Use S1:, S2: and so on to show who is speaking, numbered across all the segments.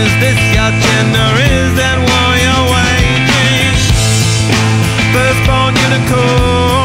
S1: is this your gender? Is that you're waiting? Firstborn unicorn.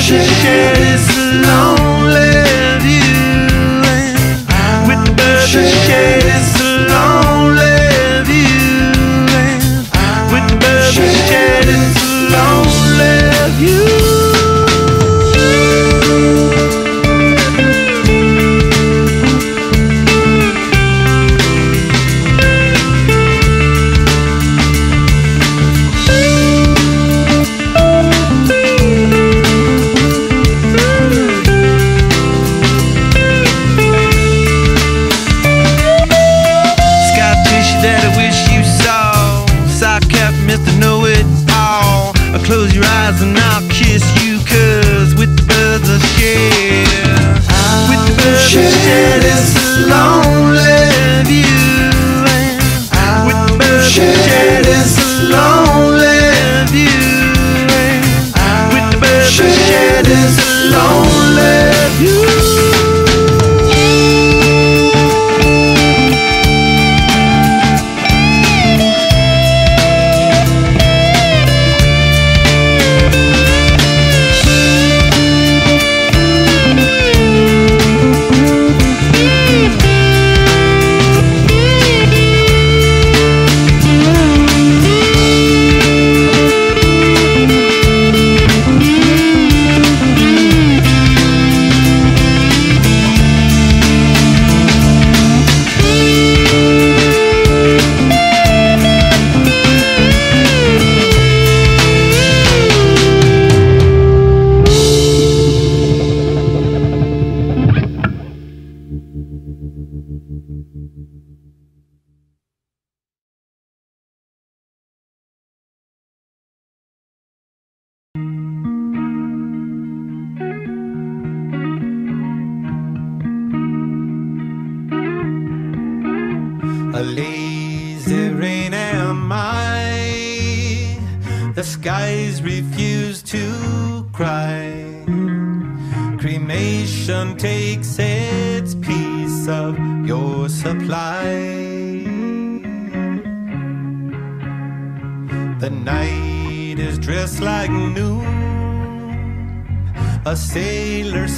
S1: shit is alone.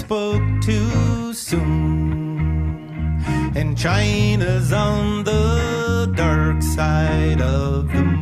S1: spoke too soon. And China's on the dark side of the moon.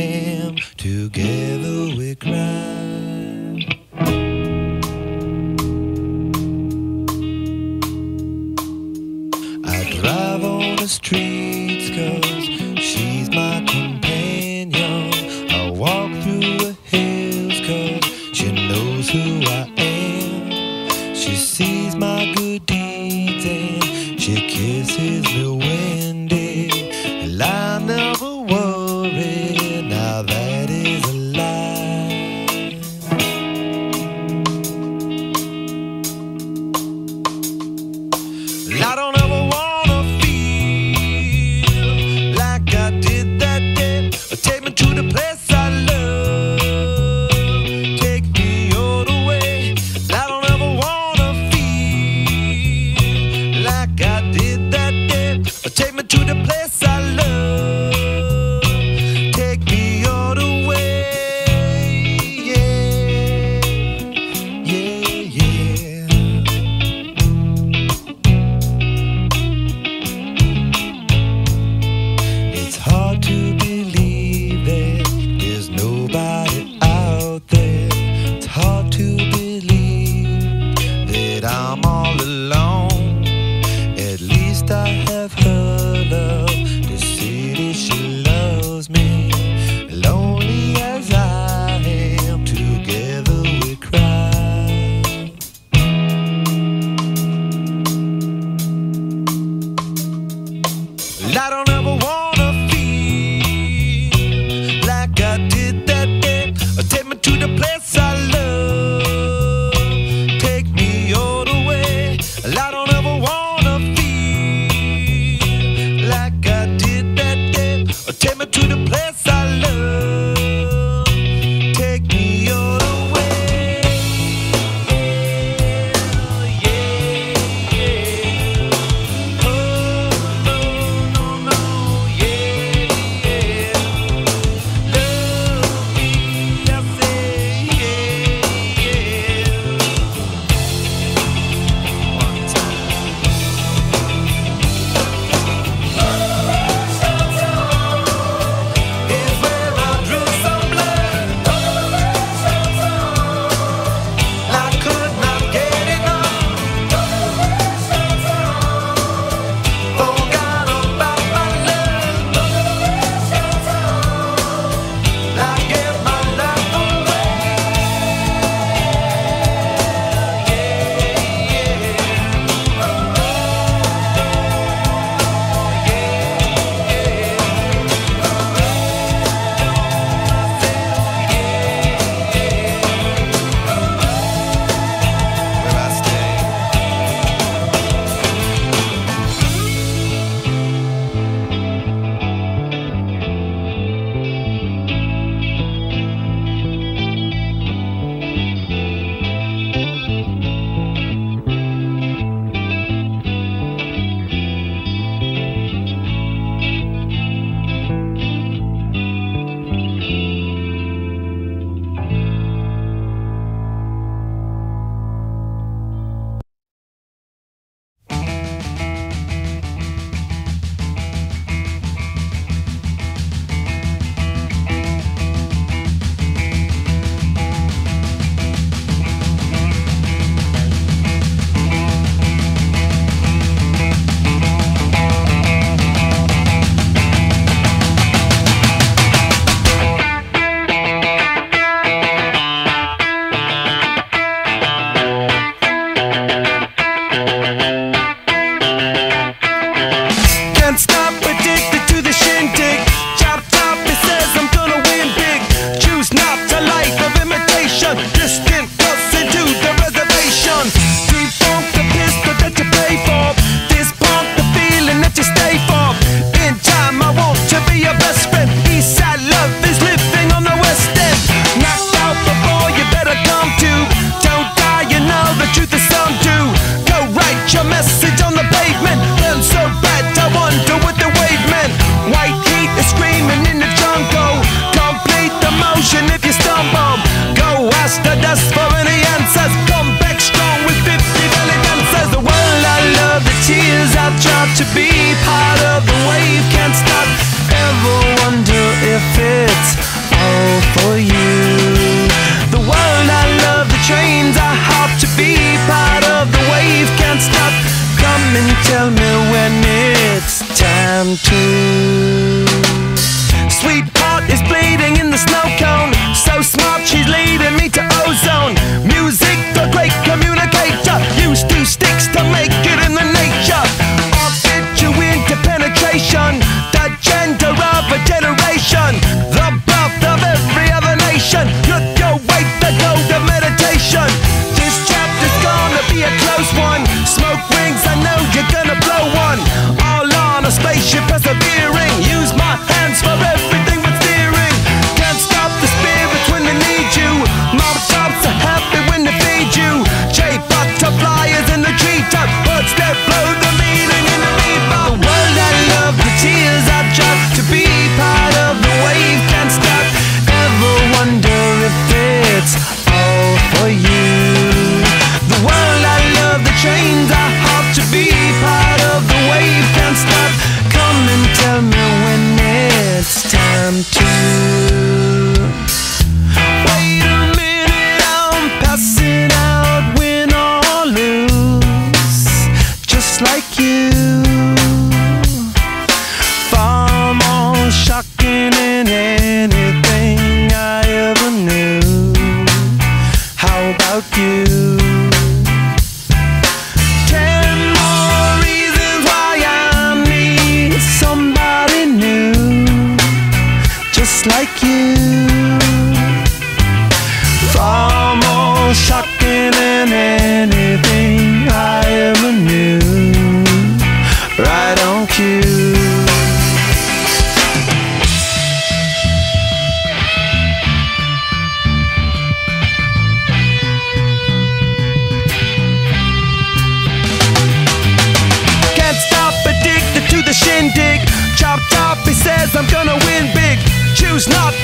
S1: to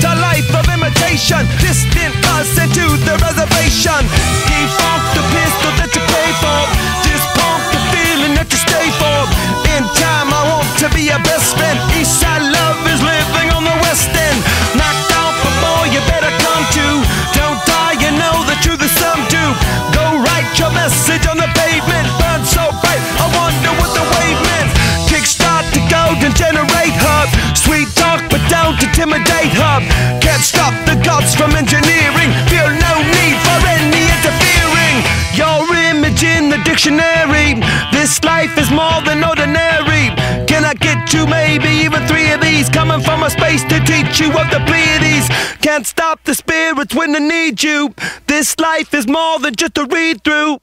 S1: a life of imitation. Distant us into the reservation. Defunct the pistol that you pay for. Dispunk the feeling that you stay for. In time, I want to be your best friend. Eastside love is living on the west end. Knocked off a boy, you better come to. Don't die, you know the truth is some do. Go write your message on intimidate hub. Can't stop the gods from engineering. Feel no need for any interfering. Your image in the dictionary. This life is more than ordinary. Can I get two, maybe even three of these? Coming from a space to teach you of the Pleiades. Can't stop the spirits when they need you. This life is more than just a read through.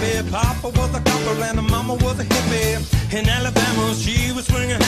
S2: hippie. Papa was a copper and mama was a hippie. In Alabama, she was swinging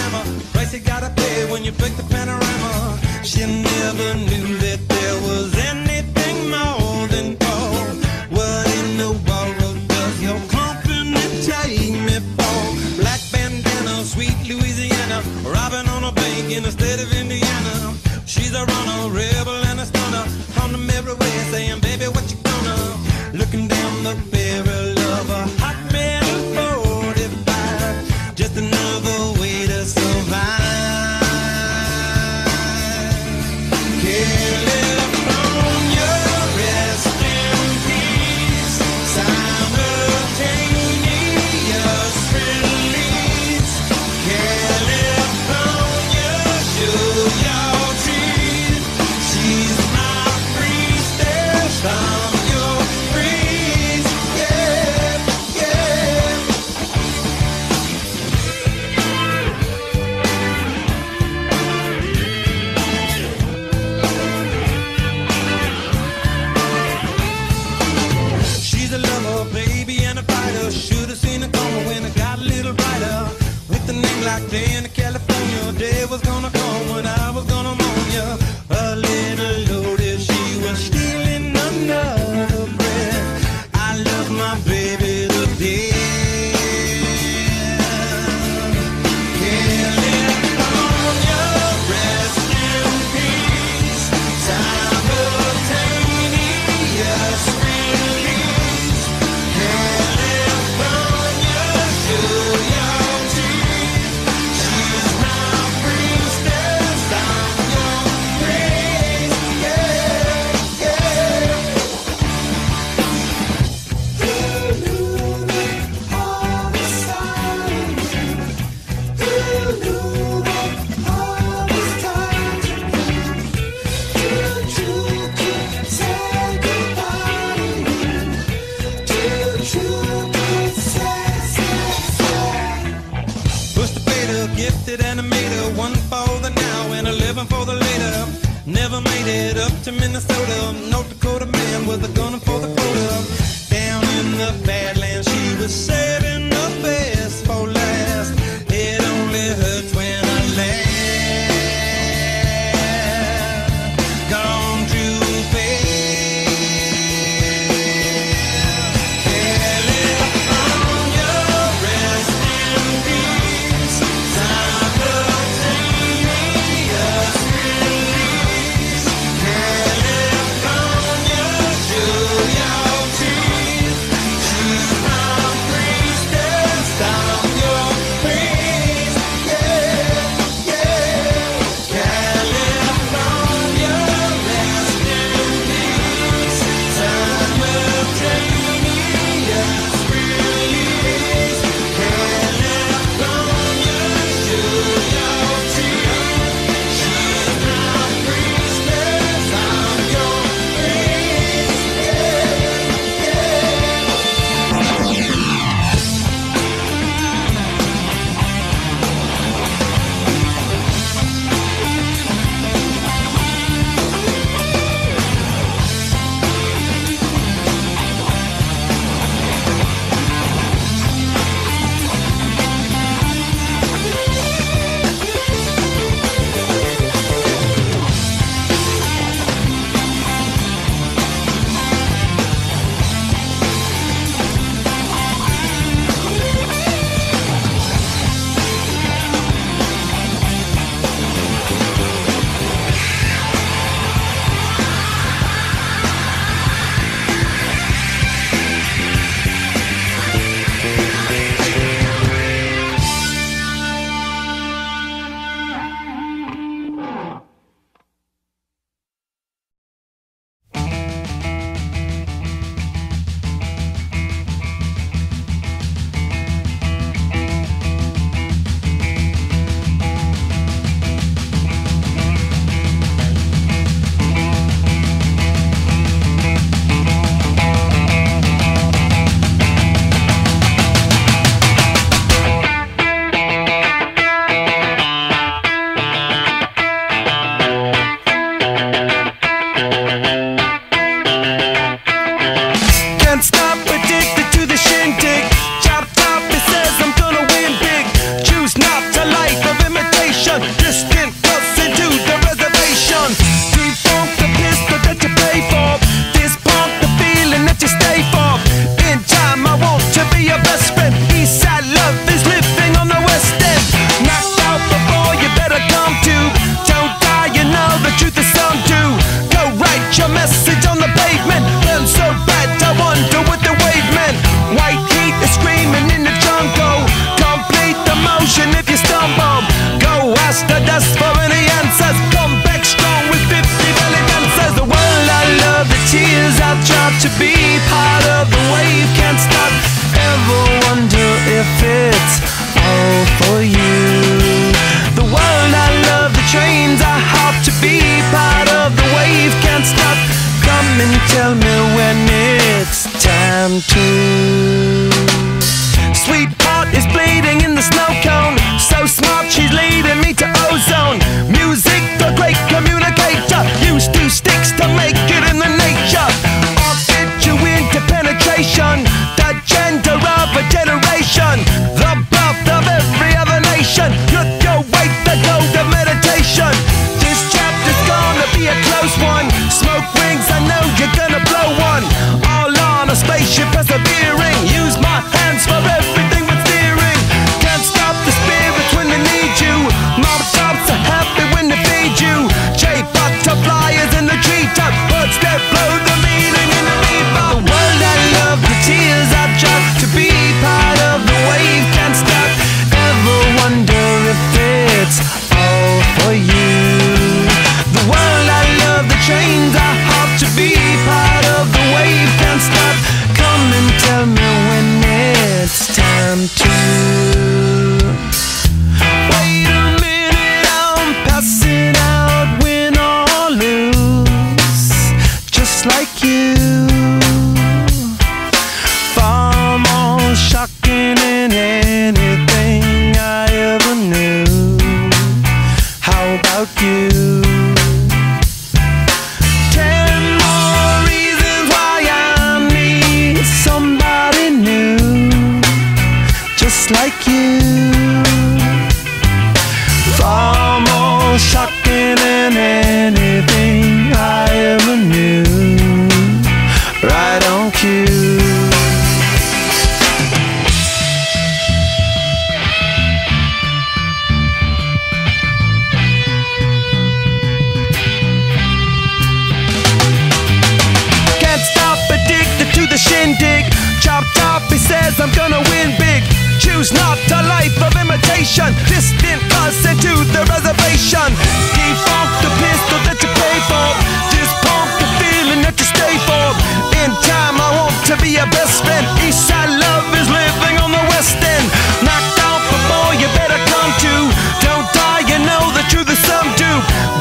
S2: to
S1: be your best friend. Eastside love is living on the west end. Knocked out before you better come to. Don't die, you know the truth is some do.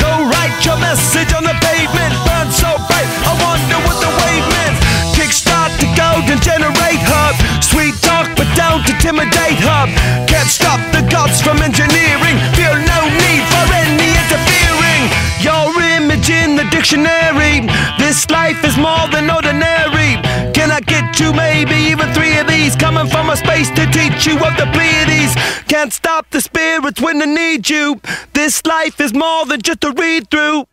S1: Go write your message on the pavement. Burn so bright, I wonder what the wave meant. Kickstart the golden generate hub. Sweet talk, but don't intimidate hub. Can't stop the gods from engineering. Feel no need for any interfering. Your image in the dictionary. This life is more than ordinary. Get you maybe even three of these? Coming from a space to teach you of the Pleiades. Can't stop the spirits when they need you. This life is more than just a read through.